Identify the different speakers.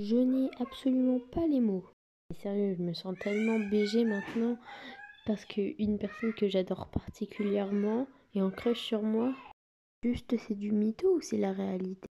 Speaker 1: Je n'ai absolument pas les mots. sérieux, je me sens tellement BG maintenant parce qu'une personne que j'adore particulièrement est en crush sur moi. Juste c'est du mytho ou c'est la réalité?